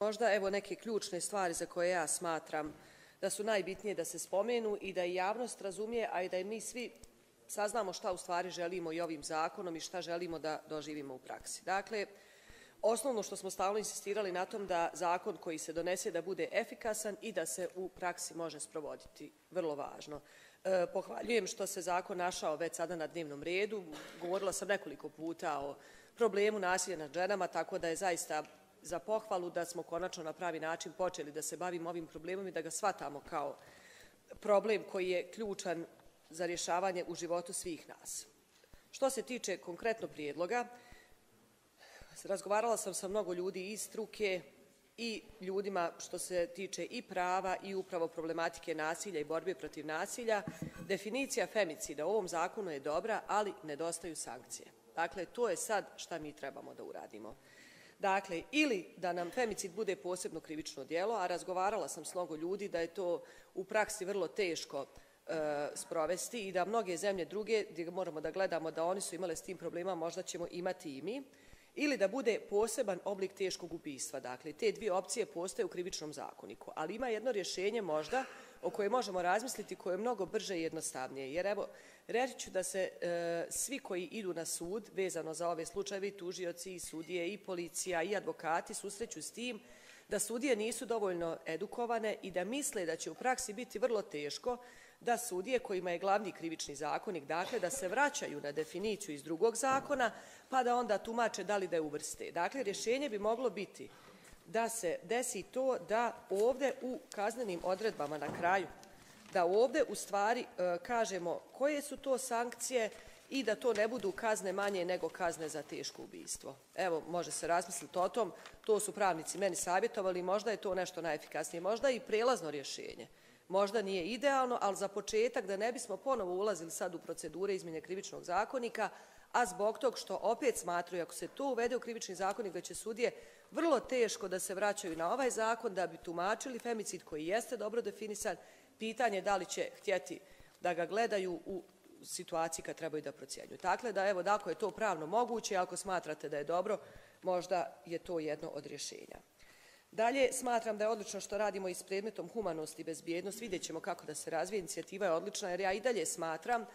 Možda evo neke ključne stvari za koje ja smatram da su najbitnije da se spomenu i da i javnost razumije, a i da mi svi saznamo šta u stvari želimo i ovim zakonom i šta želimo da doživimo u praksi. Dakle, osnovno što smo stalno insistirali na tom da zakon koji se donese da bude efikasan i da se u praksi može sprovoditi. Vrlo važno. E, pohvaljujem što se zakon našao već sada na dnevnom redu. Govorila sam nekoliko puta o problemu nasilja nad ženama, tako da je zaista za pohvalu da smo konačno na pravi način počeli da se bavimo ovim problemom i da ga shvatamo kao problem koji je ključan za rješavanje u životu svih nas. Što se tiče konkretno prijedloga, razgovarala sam sa mnogo ljudi iz struke i ljudima što se tiče i prava i upravo problematike nasilja i borbe protiv nasilja. Definicija femicida u ovom zakonu je dobra, ali nedostaju sankcije. Dakle, to je sad šta mi trebamo da uradimo. Dakle, ili da nam femicid bude posebno krivično dijelo, a razgovarala sam s mnogo ljudi da je to u praksi vrlo teško e, sprovesti i da mnoge zemlje druge, gdje moramo da gledamo da oni su imale s tim problema, možda ćemo imati i mi, ili da bude poseban oblik teškog ubistva. Dakle, te dvije opcije postoje u krivičnom zakoniku, ali ima jedno rješenje možda o kojoj možemo razmisliti koje je mnogo brže i jednostavnije. Jer evo, reći ću da se e, svi koji idu na sud, vezano za ove slučajeve, i tužioci, i sudije, i policija, i advokati, susreću s tim da sudije nisu dovoljno edukovane i da misle da će u praksi biti vrlo teško da sudije kojima je glavni krivični zakonik, dakle da se vraćaju na definiciju iz drugog zakona, pa da onda tumače da li da je uvrste. Dakle, rješenje bi moglo biti da se desi to da ovde u kaznenim odredbama na kraju, da ovde u stvari e, kažemo koje su to sankcije i da to ne budu kazne manje nego kazne za teško ubijstvo. Evo, može se razmisliti o tom, to su pravnici meni savjetovali, možda je to nešto najefikasnije, možda i prelazno rješenje. Možda nije idealno, ali za početak da ne bismo ponovo ulazili sad u procedure izmjene krivičnog zakonika, a zbog tog što opet smatruju, ako se to uvede u krivični zakonik, da će sudije vrlo teško da se vraćaju na ovaj zakon, da bi tumačili femicid koji jeste dobro definisan, pitanje da li će htjeti da ga gledaju u situaciji kad trebaju da procjenju. Dakle, da evo, dako je to pravno moguće, ako smatrate da je dobro, možda je to jedno od rješenja. Dalje, smatram da je odlično što radimo i s predmetom humanost i bezbjednost. Vidjet ćemo kako da se razvije. Inicijativa je odlična, jer ja i dalje smatram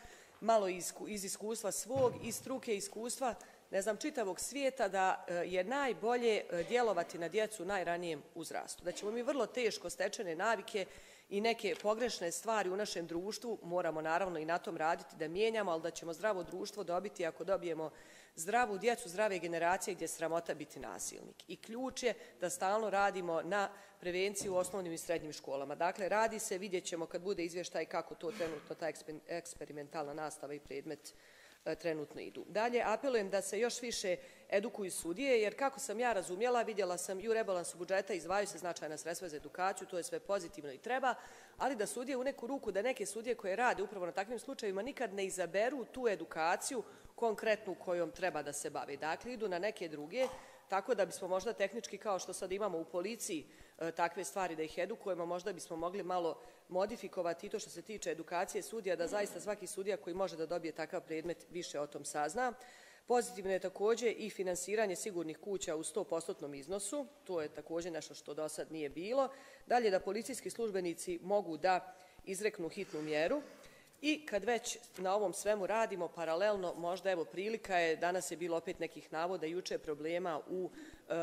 malo iz iskustva svog, iz struke iskustva, ne znam, čitavog svijeta, da e, je najbolje e, djelovati na djecu u najranijem uzrastu. Da ćemo mi vrlo teško stečene navike i neke pogrešne stvari u našem društvu, moramo naravno i na tom raditi da mijenjamo, ali da ćemo zdravo društvo dobiti ako dobijemo zdravu djecu, zdrave generacije gdje je sramota biti nasilnik. I ključ je da stalno radimo na prevenciji u osnovnim i srednjim školama. Dakle, radi se, vidjet ćemo kad bude izvještaj kako to trenutno, ta eksperimentalna nastava i predmet E, trenutno idu. Dalje, apelujem da se još više edukuju sudije, jer kako sam ja razumjela, vidjela sam i u rebalansu budžeta izdvaju se značajna sredstva za edukaciju, to je sve pozitivno i treba, ali da sudije u neku ruku, da neke sudije koje rade upravo na takvim slučajima nikad ne izaberu tu edukaciju konkretnu kojom treba da se bavi. Dakle, idu na neke druge, tako da bismo možda tehnički, kao što sad imamo u policiji, e, takve stvari da ih edukujemo, možda bismo mogli malo modifikovati i to što se tiče edukacije sudija, da zaista svaki sudija koji može da dobije takav predmet više o tom sazna. Pozitivno je također i finansiranje sigurnih kuća u 100% iznosu, to je također nešto što do sad nije bilo. Dalje da policijski službenici mogu da izreknu hitnu mjeru. I kad već na ovom svemu radimo paralelno, možda evo prilika je, danas je bilo opet nekih navoda, juče problema u e,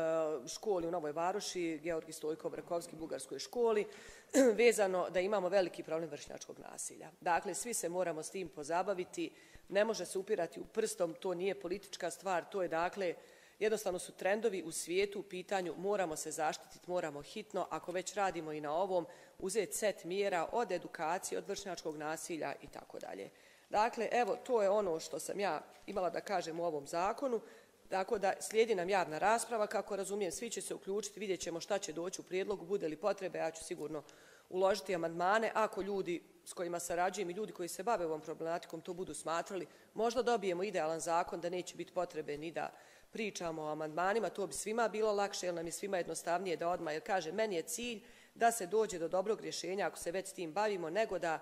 školi u Novoj Varoši, Georgi Stojko, Vrakovski, Bugarskoj školi, vezano da imamo veliki problem vršnjačkog nasilja. Dakle, svi se moramo s tim pozabaviti, ne može se upirati u prstom, to nije politička stvar, to je dakle, jednostavno su trendovi u svijetu u pitanju, moramo se zaštititi, moramo hitno, ako već radimo i na ovom, uzeti set mjera od edukacije, od vršnjačkog nasilja i tako dalje. Dakle, evo, to je ono što sam ja imala da kažem u ovom zakonu. Tako da slijedi nam javna rasprava, kako razumijem, svi će se uključiti, vidjet ćemo šta će doći u prijedlogu, bude li potrebe, ja ću sigurno uložiti amandmane, ako ljudi s kojima sarađujem i ljudi koji se bave ovom problematikom to budu smatrali, možda dobijemo idealan zakon da neće biti potrebe ni da pričamo o amandmanima, to bi svima bilo lakše, jer nam je svima jednostavnije da odmah, jer kaže, meni je cilj da se dođe do dobrog rješenja ako se već s tim bavimo, nego da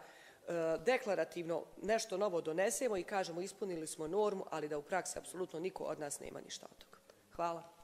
E, deklarativno nešto novo donesemo i kažemo ispunili smo normu, ali da u praksi apsolutno niko od nas nema ništa od toga. Hvala.